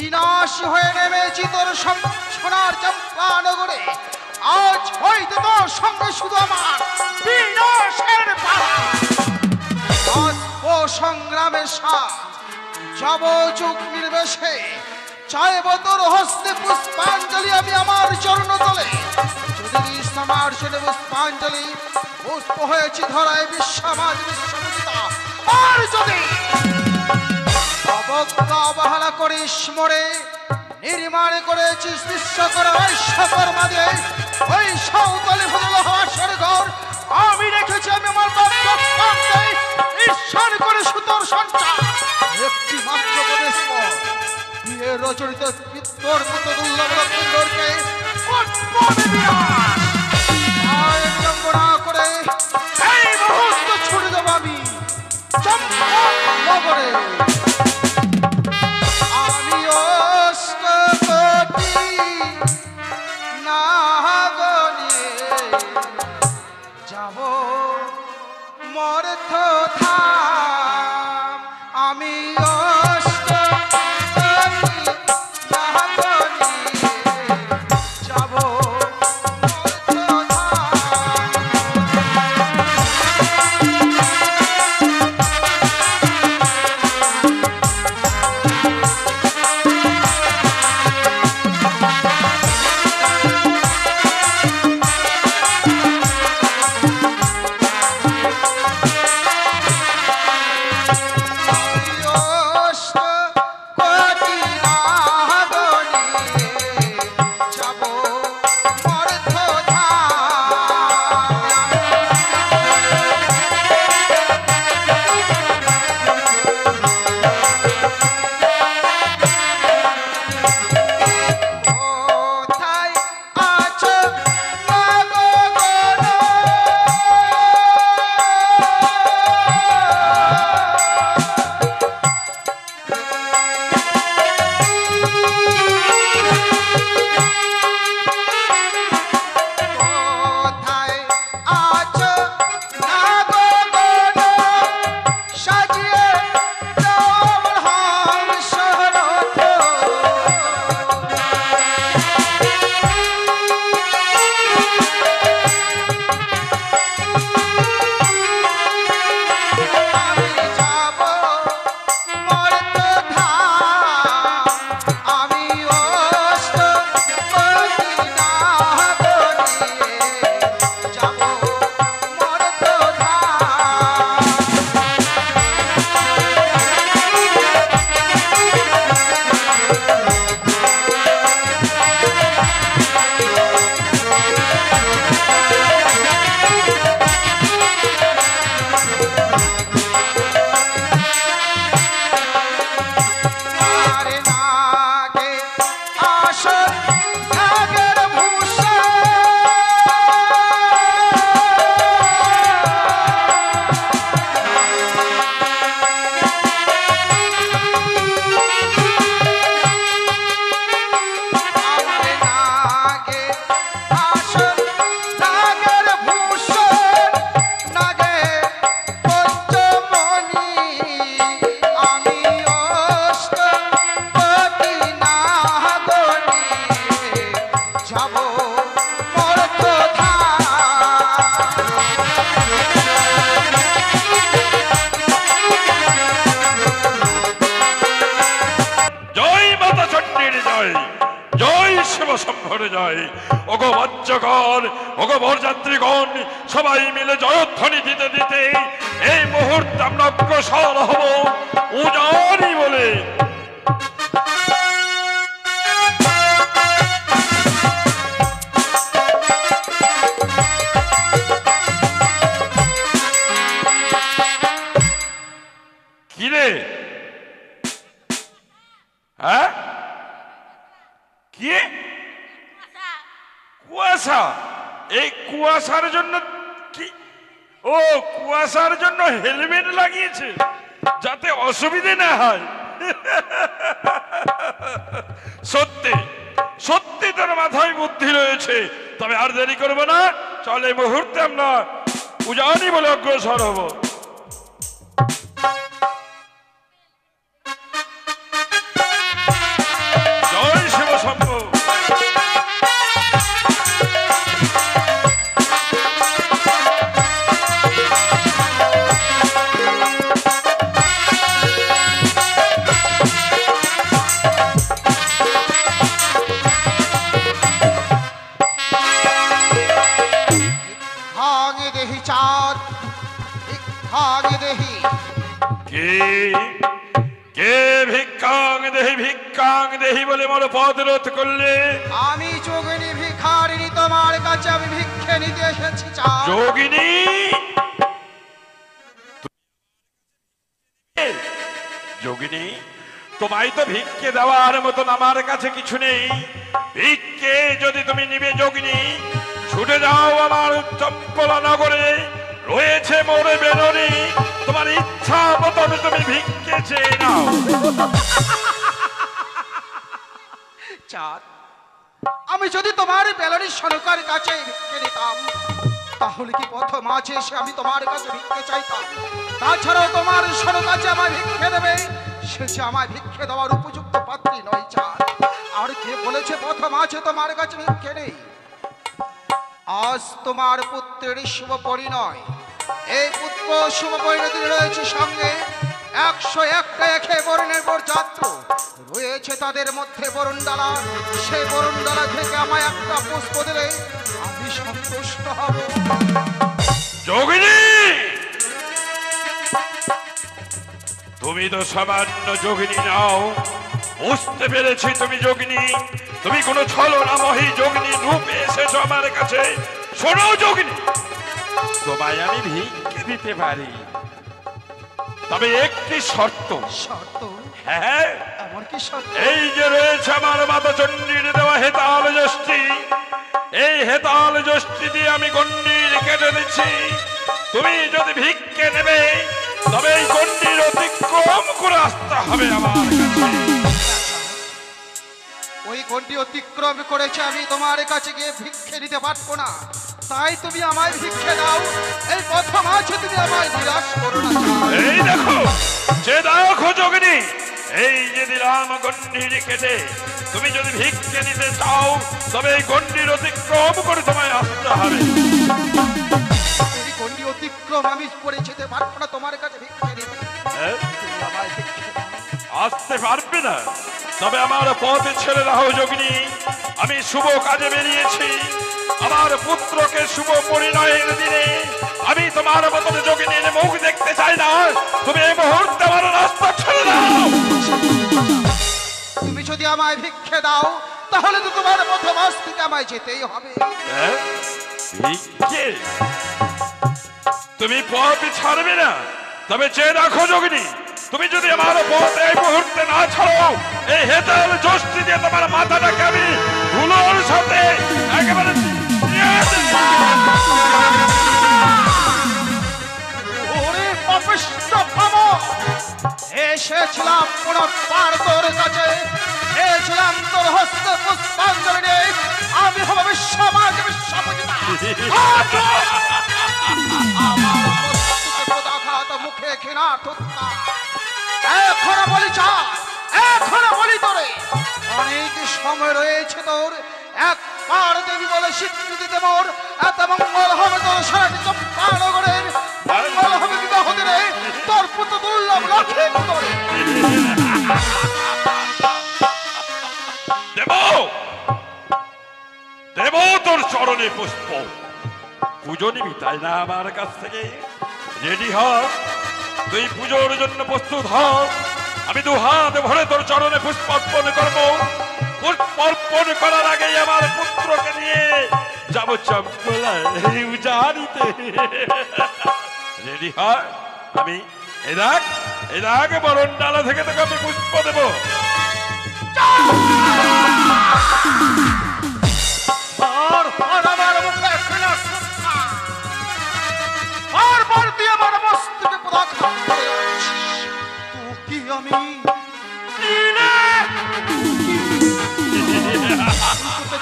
বিনাশী হয়ে নেমেছি তোর সোনার চম্পানগরে। আজ হইতে তোর সঙ্গে শুধু আমার বিনাশের পালা। সংগ্রামের সাথ যাব যুগ নির্বেশে চাইব তোর হস্তে পুষ্পাঞ্জলি আমি আমার চরণ তলে যদি আমার চলে পুষ্পাঞ্জলি, পুষ্প হয়েছি ধরায় বিশ্বমাজ বিশ্বমিতা আর যদি অবজ্ঞা অবহেলা করিস মরে, নির্মাণ করেছিস বিশ্বকর ঐশ্বকর্মা দিয়ে ওই সাঁওতালি ভুল হওয়ার স্বর্গর আমি রেখেছি আমি আমার ঈশ্বর করে সুতোর একটি মাত্র প্রবেশ পর বিয়ে পিত্তর বিলম্ব না করে। মর্থ ধাম জয় ওগো মজ্জগণ ওগো সবাই মিলে জয়ধ্বনি দিতে দিতে এই মুহূর্তে আমরা অগ্রসর হব। উজানি বলে। এই কুয়াশার জন্য কি? ও, কুয়াশার জন্য হেলমেট লাগিয়েছে, যাতে অসুবিধে না হয়। সত্যি সত্যি তোর মাথায় বুদ্ধি রয়েছে। তবে আর দেরি করব না, চলে মুহূর্তে আমরা উজানি বলে অগ্রসর হব। জয় শিব দেহি চাঁদ ভাগে দেহি। কে কে ভিক্ষাং দেহি ভিক্ষাং দেহি বলে মোর পদ রোধ করলে? আমি যোগিনী ভিখারিণী তোমার কাছে আমি ভিক্ষে নিতে এসেছি চাঁদ যোগিনী? যোগিনী তোমায় তো ভিক্ষে দেওয়ার মতন আমার কাছে কিছু নেই। ভিক্ষে যদি তুমি নিবে যোগিনী ছুটে যাও আমার চম্পলা নগরে। রয়েছে মোরে বেরোনি তোমার ইচ্ছা মতন তুমি ভিক্ষে চেয়ে নাও। আমি যদি তোমার বেলনির সরকার কাছে ভিক্ষে নিতাম, তাহলে কি পথ মাঝে এসে আমি তোমার কাছে ভিক্ষে চাইতাম? তাছাড়াও তোমার সরকার কাছে আমায় ভিক্ষে দেবে। সে যে আমায় ভিক্ষে দেওয়ার উপযুক্ত পাত্রী নয় চাঁদ আর কে বলেছে পথ মাঝে তোমার কাছে ভিক্ষে নেই? আজ তোমার পুত্রের শুভ পরিণয়। এই পুত্র শুভ পরিণতি রয়েছে সঙ্গে একশো একটা একে বরণের পর যাত্র। রয়েছে তাদের মধ্যে বরুণ বরণডালা সেই বরণডালা থেকে আমায় একটা পুষ্প দিলে আমি সন্তুষ্ট হব। যোগিনী! তুমি তো সামান্য যোগিনী নাও। বুঝতে পেরেছি তুমি যোগিনী। তুমি কোনো ছলনাময়ী যোগিনী রূপে এসেছ আমার কাছে। শোনো যোগিনী তোমায় আমি ভিক্ষে দিতে পারি। তবে একটি শর্ত। শর্ত? হ্যাঁ। এমন কি শর্ত? এই যে রয়েছে আমার মাতা চণ্ডীর দেওয়া হেতাল যষ্টি। এই হেতাল যষ্টি দিয়ে আমি গন্ডির কেটে দিচ্ছি। তুমি যদি ভিক্ষে নেবে তবে এই গন্ডির অতিক্রম করে আসতে হবে আমার। কাছে ওই কোনটি অতিক্রম করেছে আমি তোমার কাছে গিয়ে ভিক্ষে নিতে পারব না। তাই তুমি আমায় ভিক্ষে দাও। এই প্রথম আছে তুমি আমায় নিরাশ করো না। এই দেখো যে দেখো যোগিনী এই যে দিলাম গন্ডির কেটে তুমি যদি ভিক্ষে নিতে চাও তবে এই গন্ডির অতিক্রম করে তোমায় আসতে হবে। এই কোনটি অতিক্রম আমি করে যেতে পারব না তোমার কাছে ভিক্ষে নিতে হ্যাঁ? আমায় ভিক্ষে আসতে পারবে না। তবে আমার পথে ছেড়ে দাও যোগিনী আমি শুভ কাজে বেরিয়েছি। আমার পুত্রকে শুভ পরিণয়ের দিনে আমি তোমার মতন যোগিনীর মুখ দেখতে চাই না। তুমি এই মুহূর্তে আমার রাস্তা ছেড়ে দাও। তুমি যদি আমায় ভিক্ষে দাও তাহলে তো তোমার প্রথম থেকে আমায় যেতেই হবে। হ্যাঁ? তুমি পথ ছাড়বে না। তবে চেয়ে রাখো যোগিনী তুমি যদি আমার পথ এই মুহূর্তে না ছাড়ো এই হেতাল জষ্টি দিয়ে তোমার মাথাটাকে আমি ধুলোর সাথে একেবারে এসেছিলাম পুনর্বার তোর কাছে এসেছিলাম তোর হস্ত পুষ্পাঞ্জলি নিয়ে আমি হব বিশ্বমাজ বিশ্বপূজিতা। মুখে ঘৃণার থুত্তা এখনও বলি চা এখনও বলি তোরে। অনেক সময় রয়েছে তোর, একবার দেবী বলে স্বীকৃতি দেব এত মঙ্গল হবে তোর সারাটি চম্পানগরের মঙ্গল হবে বিবাহ দিনে তোর পুত্র দুর্লভ লক্ষ্মী দেব! দেব তোর চরণে পুষ্প। পুজো নিবি তাই না আমার কাছ থেকে? রেডি হ। তুই পুজোর জন্য প্রস্তুত হ আমি দু হাত ভরে তোর চরণে পুষ্প অর্পণ করব। পুষ্প অর্পণ করার আগে আমার পুত্রকে নিয়ে যাব চম্পলায় রেডি হয়? আমি এই দেখ এই দেখ বরণ ডালা থেকে তোকে আমি পুষ্প দেব। আর আর আমার মস্তকে পদাঘাত করে আমি?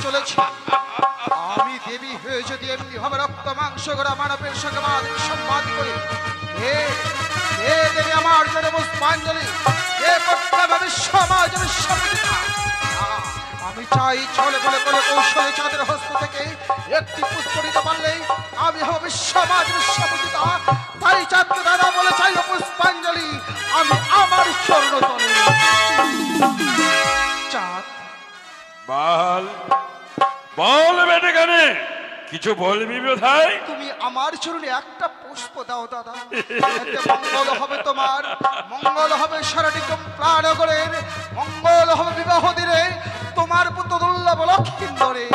চলেছি। আমি দেবী হয়ে যদি এমনি হবে রক্ত মাংস করা মানবের সঙ্গে আমাদের সম্বাদ করি হে হে দেবী আমার জন্য পুষ্পাঞ্জলি? হে করতে হবে বিশ্ব আমার জন্য আমি চাই চলে বলে করে কৌশলে চাঁদের হস্ত থেকে একটি পুষ্প নিতে পারলেই আমি হবে বিশ্ব আমার তাই চাঁদকে দাদা বলে চাইল পুষ্পাঞ্জলি। আমি আমার চরণতলে চাঁদ। বল বল বেটে কানে কিছু বলবি বোধহয়? তুমি আমার চরণে একটা পুষ্প দাও দাদা। মঙ্গল হবে তোমার মঙ্গল হবে সারাটিকম প্রাণগণের মঙ্গল হবে বিবাহ দিনে তোমার পুত্র দুর্লভ লক্ষিন্দরে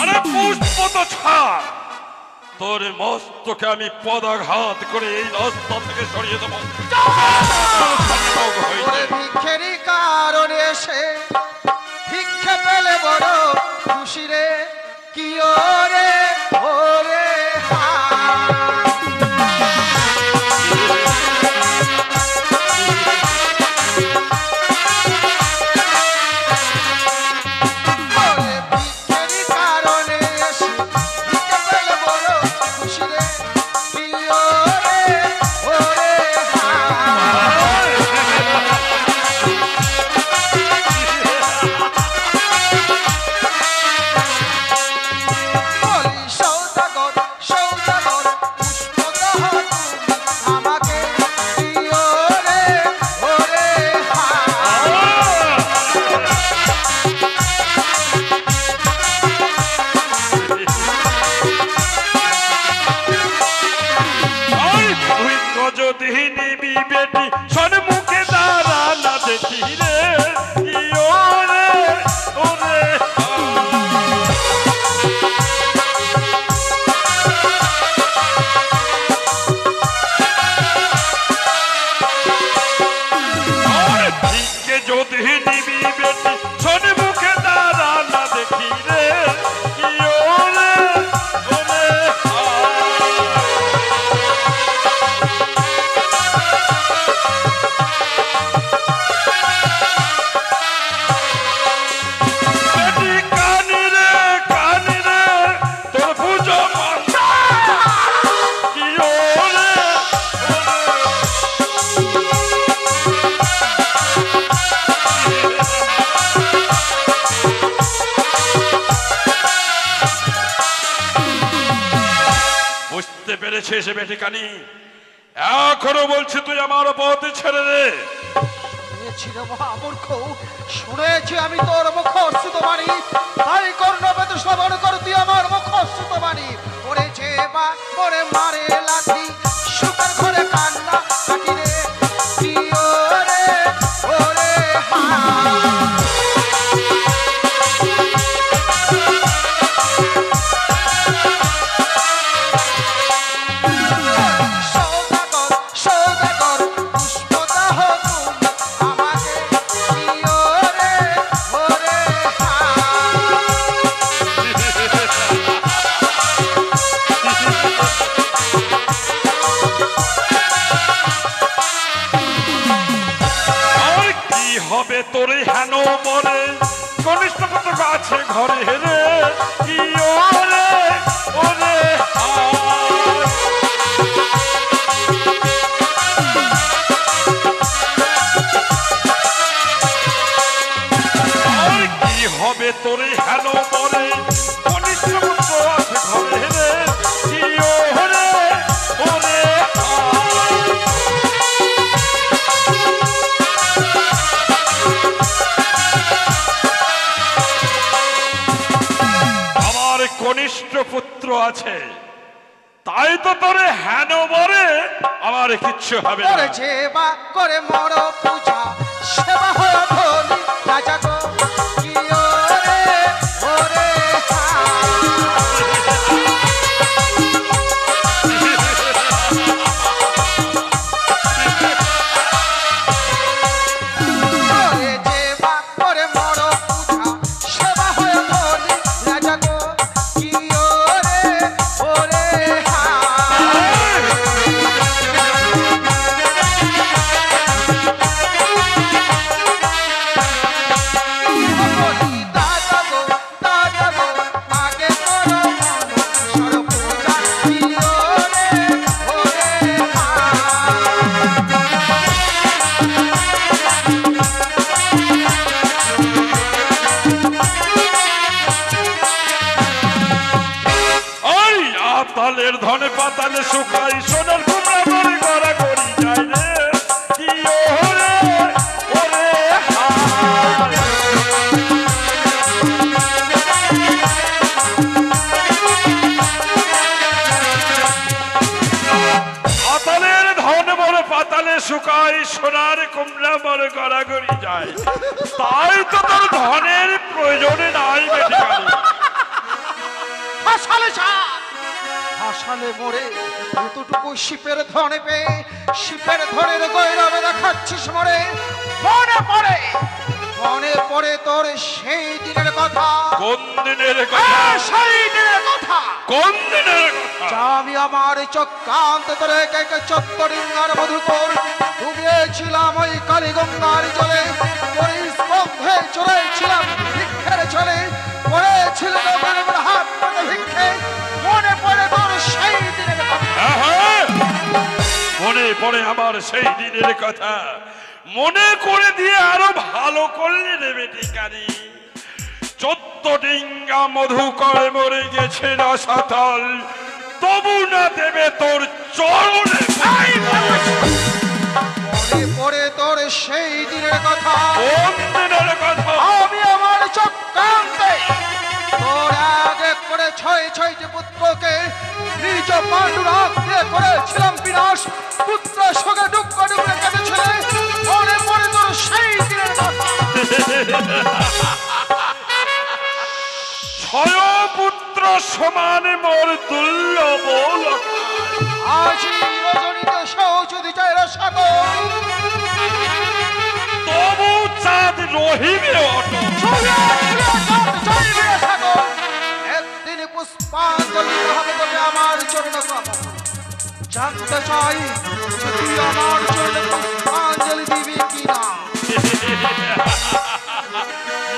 আরে পুষ্প তো ছাড়। তোর মস্তকে আমি পদাঘাত করে এই রাস্তা থেকে সরিয়ে দেবো। বুঝতে এসে বেটি কানি এখনও বলছি তুই আমার পথ ছেড়ে দে। মহামূর্খ শুনেছি আমি তোর মুখস্থিত বাণী। তাই কর্ণবেদ শ্রবণ কর তুই আমার বাণী। ওরে যে বা ওরে মারে লাঠি হবে তোর ওরে ওরে আমার কনিষ্ঠ পুত্র আছে, তাই তো তোরে হেন মরে আমার কিচ্ছু হবে না। ওরে বা, করে মর পূজা, সেবা হয় সোনার কুমড়া বড় গড়াগড়ি যায়। তাই তো তোর ধনের প্রয়োজনে নাই শিপের ধনে পেয়ে, শিপের ধনের গৈরবে দেখাচ্ছিস মরে। মনে পড়ে। মনে পড়ে তোর সেই দিনের কথা। কোন দিনের কথা? সেই দিনের কথা। কোন দিনের কথা? যা আমি আমার চক্রান্ত ধরে একে একে চত্বরিঙ্গার মধুকর ডুবিয়েছিলাম ওই কালীগঙ্গার জলে। ওই স্পন্ধে চলেছিলাম ভিক্ষের চলে পড়েছিল হাত ভিক্ষে। মনে পড়ে তোর সেই দিনের কথা। হ্যাঁ, হ্যাঁ। মনে পড়ে আমার সেই দিনের কথা। মনে করে দিয়ে আরও ভালো করলে নেবে বেটিকারি। চোদ্দ ডিঙ্গা মধু কয় মরে গেছে না সাঁতাল। তবু না দেবে তোর চরণে। তোর সেই দিনের কথা। কোন দিনের কথা। আমি আমার চক্রান্তে এক এক করে ছয় ছয়টি পুত্রকে নিজ দিয়ে করেছিলাম বিনাশ পুত্র সঙ্গে মনে পড়ে তোর সেই দিনের কথা। ছয় পুত্র সমান মোর দুর্লভ। লক্ষণ। আজি রজনীতে সেও যদি চাই সাগর তবু চাঁদ রহিবে অটল। পুষ্পাঞ্জলি হবে তোকে আমার চরণ জানতে চাই যদি আমার চরণে পুষ্পাঞ্জলি দিবি কিনা।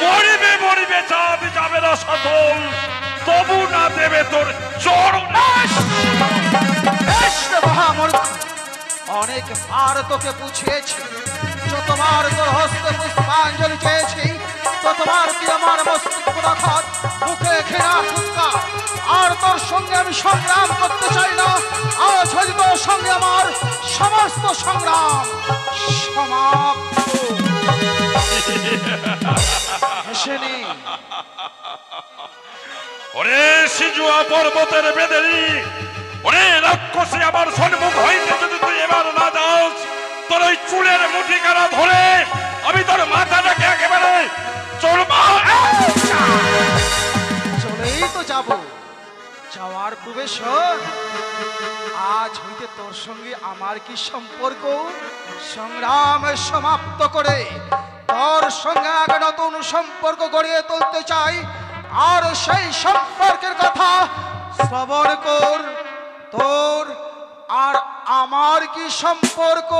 মরিবে মরিবে চাঁদ যাবে না সতল তবু না দেবে তোর চরণ অনেক বার তোকে বুঝিয়েছি। যতবার তোর হস্তে পুষ্পাঞ্জলি চেয়েছি ততবার তুই আমার মস্তিষ্ক মুখে ঘেরা ফুৎকার আর তোর সঙ্গে আমি সংগ্রাম করতে চাই না। আজ হয়তো তোর সঙ্গে আমার সমস্ত সংগ্রাম। সমাপ্ত। ওরে সিজুয়া পর্বতের বেদেরি। ওরে রাক্ষসী আমার সন্মুখ হইতে যদি তুই এবার না যাস তোর ওই চুলের মুঠি কারা ধরে আমি তোর মাথাটাকে একেবারে চলবা চলেই তো যাব। যাওয়ার পূর্বে আজ হইতে তোর সঙ্গে আমার কি সম্পর্ক? সংগ্রাম সমাপ্ত করে তোর সঙ্গে আগে নতুন সম্পর্ক গড়িয়ে তুলতে চাই। আর সেই সম্পর্কের কথা শ্রবণ কর, তোর আর আমার কি সম্পর্ক?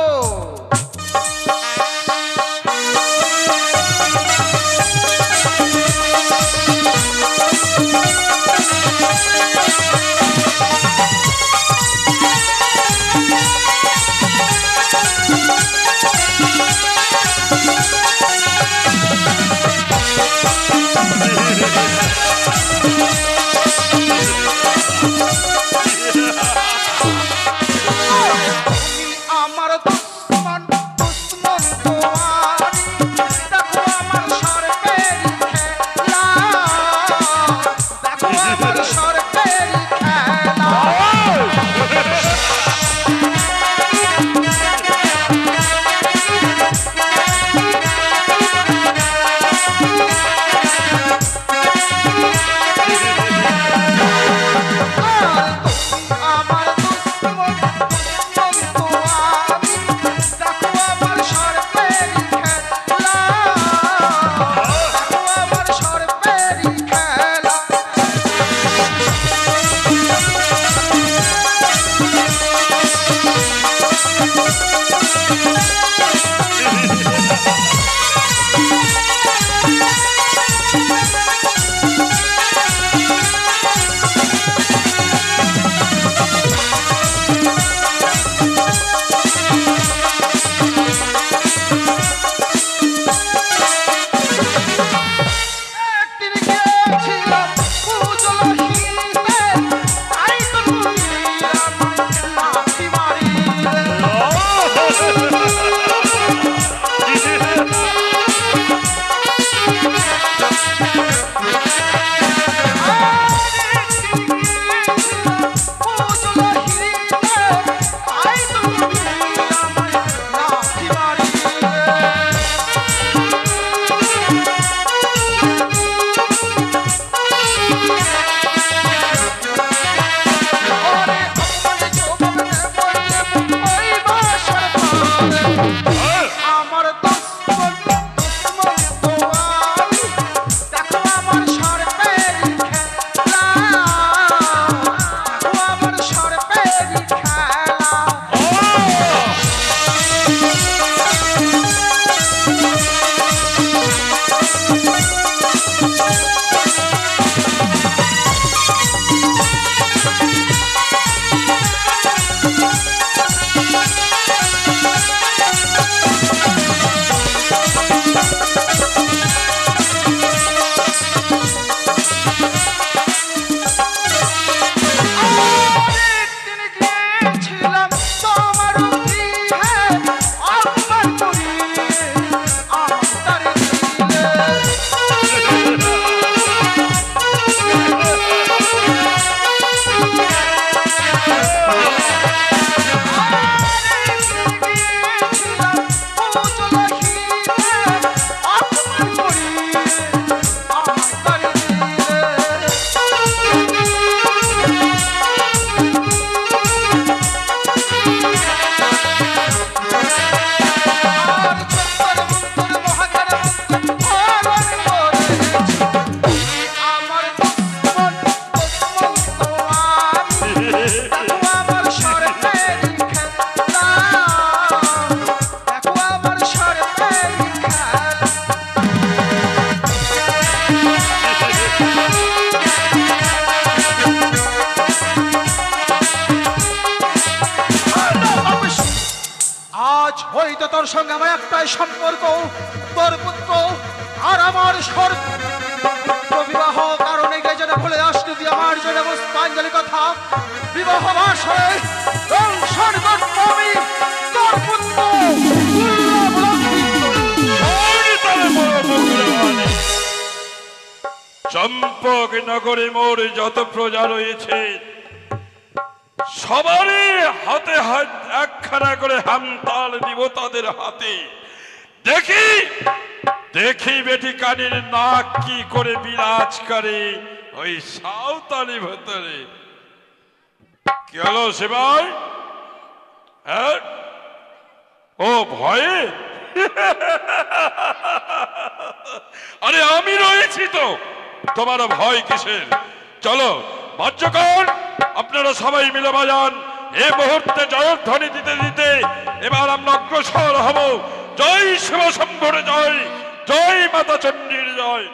একটাই সম্পর্ক, তোর পুত্র আর আমার বিবাহ কারণে গিয়ে যেন ভুলে তুই আমার জন্য কথা বিবাহ। চম্পক নগরে মোর যত প্রজা রয়েছে সবারই হাতে হাত একখানা করে হামতাল দিব তাদের হাতে। দেখি দেখি বেটি কানের নাক কি করে বিরাজ করে ওই সাঁওতালি ভেতরে। কি হলো সেবাই? হ্যাঁ? ও ভয়ে? আরে আমি রয়েছি তো। তোমার ভয় কিসের? চলো। বাহ্যকর। আপনারা সবাই মিলে বাজান। এ মুহূর্তে জয়ধ্বনি দিতে দিতে এবার আমরা অগ্রসর হব। জয় শিব শম্ভুর জয় জয় মাতা চণ্ডীর জয়।